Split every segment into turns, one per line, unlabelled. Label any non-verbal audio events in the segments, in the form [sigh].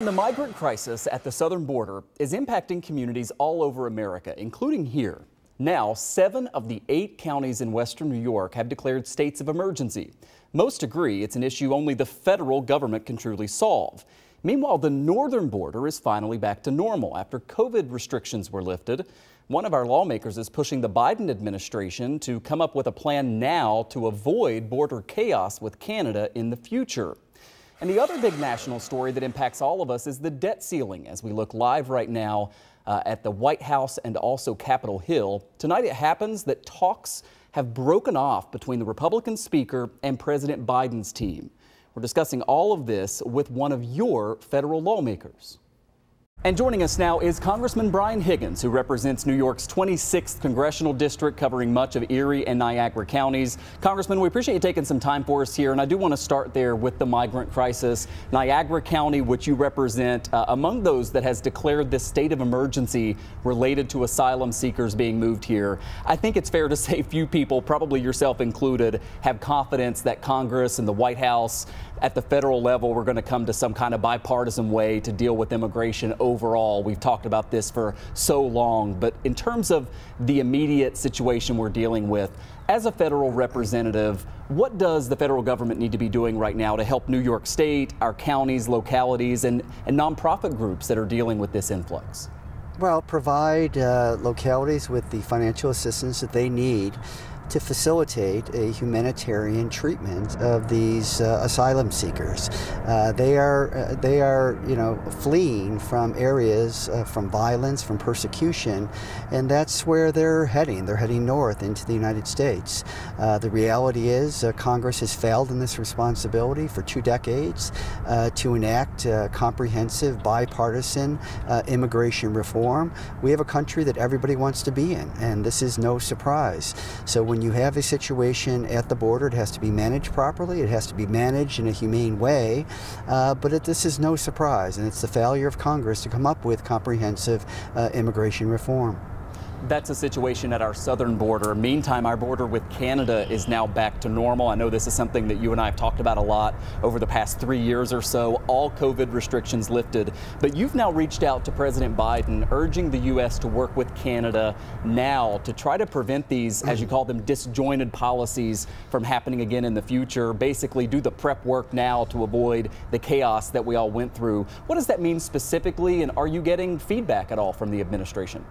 The migrant crisis at the southern border is impacting communities all over America, including here. Now, seven of the eight counties in western New York have declared states of emergency. Most agree it's an issue only the federal government can truly solve. Meanwhile, the northern border is finally back to normal after COVID restrictions were lifted. One of our lawmakers is pushing the Biden administration to come up with a plan now to avoid border chaos with Canada in the future. And the other big national story that impacts all of us is the debt ceiling as we look live right now uh, at the White House and also Capitol Hill. Tonight it happens that talks have broken off between the Republican Speaker and President Biden's team. We're discussing all of this with one of your federal lawmakers. And joining us now is Congressman Brian Higgins, who represents New York's 26th congressional district, covering much of Erie and Niagara counties. Congressman, we appreciate you taking some time for us here, and I do want to start there with the migrant crisis. Niagara County, which you represent, uh, among those that has declared this state of emergency related to asylum seekers being moved here. I think it's fair to say [laughs] few people, probably yourself included, have confidence that Congress and the White House at the federal level, we're going to come to some kind of bipartisan way to deal with immigration overall. We've talked about this for so long, but in terms of the immediate situation we're dealing with, as a federal representative, what does the federal government need to be doing right now to help New York State, our counties, localities, and, and nonprofit groups that are dealing with this influx?
Well, provide uh, localities with the financial assistance that they need to facilitate a humanitarian treatment of these uh, asylum seekers. Uh, they are uh, they are you know fleeing from areas uh, from violence, from persecution, and that's where they're heading. They're heading north into the United States. Uh, the reality is uh, Congress has failed in this responsibility for two decades to enact comprehensive bipartisan immigration reform. We have a country that everybody wants to be in, and this is no surprise. So when when you have a situation at the border, it has to be managed properly. It has to be managed in a humane way. Uh, but it, this is no surprise, and it's the failure of Congress to come up with comprehensive uh, immigration reform.
That's a situation at our southern border. Meantime, our border with Canada is now back to normal. I know this is something that you and I have talked about a lot over the past three years or so, all COVID restrictions lifted. But you've now reached out to President Biden, urging the U.S. to work with Canada now to try to prevent these, as you call them, disjointed policies from happening again in the future. Basically, do the prep work now to avoid the chaos that we all went through. What does that mean specifically, and are you getting feedback at all from the administration?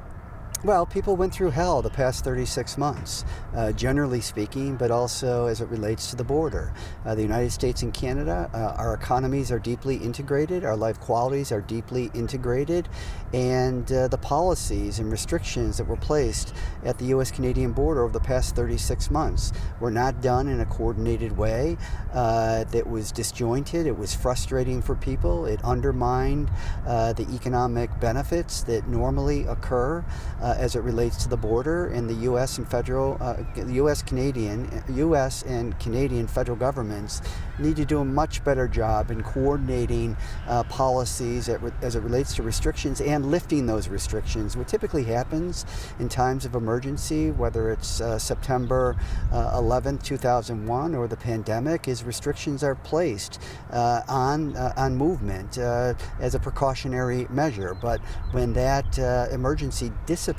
Well, people went through hell the past 36 months, uh, generally speaking, but also as it relates to the border. Uh, the United States and Canada, uh, our economies are deeply integrated, our life qualities are deeply integrated, and uh, the policies and restrictions that were placed at the U.S. Canadian border over the past 36 months were not done in a coordinated way. Uh, that was disjointed, it was frustrating for people, it undermined uh, the economic benefits that normally occur uh, as it relates to the border and the U.S. and federal, uh, U.S. Canadian, U.S. and Canadian federal governments need to do a much better job in coordinating uh, policies as it relates to restrictions and lifting those restrictions. What typically happens in times of emergency, whether it's uh, September 11th, uh, 2001, or the pandemic, is restrictions are placed uh, on uh, on movement as a precautionary measure. But when that emergency dissipates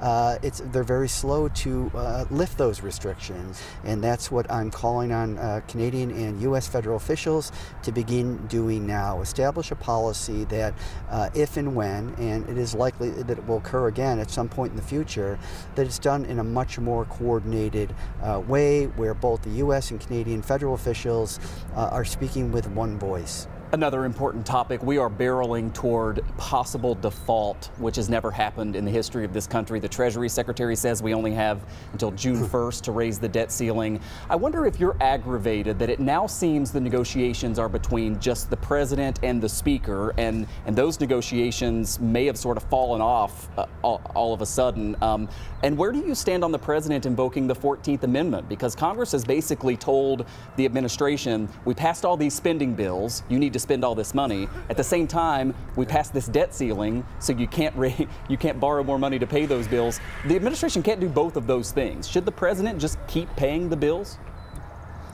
uh, it's, they're very slow to uh, lift those restrictions. And that's what I'm calling on uh, Canadian and U.S. federal officials to begin doing now. Establish a policy that uh, if and when, and it is likely that it will occur again at some point in the future, that it's done in a much more coordinated uh, way where both the U.S. and Canadian federal officials uh, are speaking with one voice.
Another important topic, we are barreling toward possible default, which has never happened in the history of this country. The Treasury Secretary says we only have until June 1st to raise the debt ceiling. I wonder if you're aggravated that it now seems the negotiations are between just the President and the Speaker, and, and those negotiations may have sort of fallen off uh, all, all, of a sudden. Um, and where do you stand on the President invoking the 14th Amendment? Because Congress has basically told the administration, we passed all these spending bills, you need to spend all this money. At the same time, we passed this debt ceiling, so you can't [laughs] you can't borrow more money to pay those bills. The administration can't do both of those things. Should the president just keep paying the bills?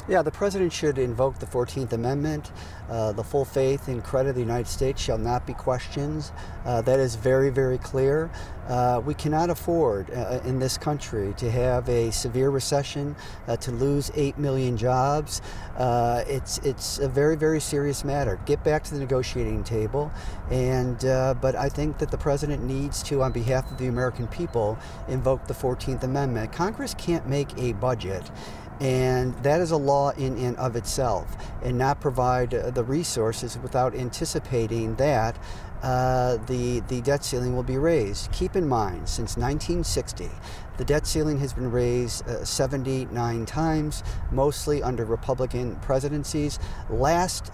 Yeah, the president should invoke the 14th Amendment. Uh, the full faith and credit of the United States shall not be questioned. Uh, that is very, very clear. Uh, we cannot afford uh, in this country to have a severe recession, uh, to lose 8 million jobs. Uh, it's, it's a very, very serious matter. Get back to the negotiating table. And, but I think that the president needs to, on behalf of the American people, invoke the 14th Amendment. Congress can't make a budget and that is a law in and of itself and not provide uh, the resources without anticipating that uh, the, the debt ceiling will be raised. Keep in mind, since 1960, the debt ceiling has been raised uh, 79 times, mostly under Republican presidencies. Last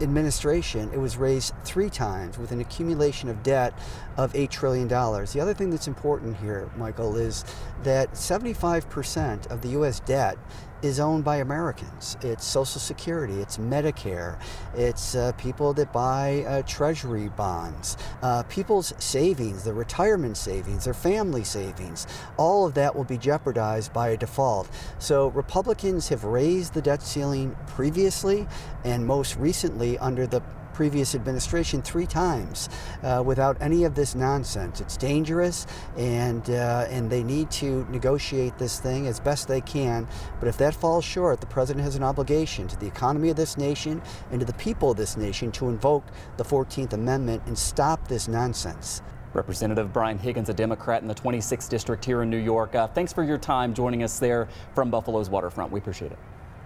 administration, it was raised three times with an accumulation of debt of $8 trillion. The other thing that's important here, Michael, is that 75% of the U.S. debt is owned by Americans. It's Social Security, it's Medicare, it's uh, people that buy uh, treasury bonds, uh, people's savings, their retirement savings, their family savings, all of that will be jeopardized by a default. So Republicans have raised the debt ceiling previously and most recently under the previous administration three times uh, without any of this nonsense. It's dangerous, and uh, and they need to negotiate this thing as best they can. But if that falls short, the president has an obligation to the economy of this nation and to the people of this nation to invoke the 14th Amendment and stop this nonsense.
Representative Brian Higgins, a Democrat in the 26th district here in New York. Uh, thanks for your time joining us there from Buffalo's waterfront. We appreciate it.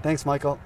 Thanks, Michael.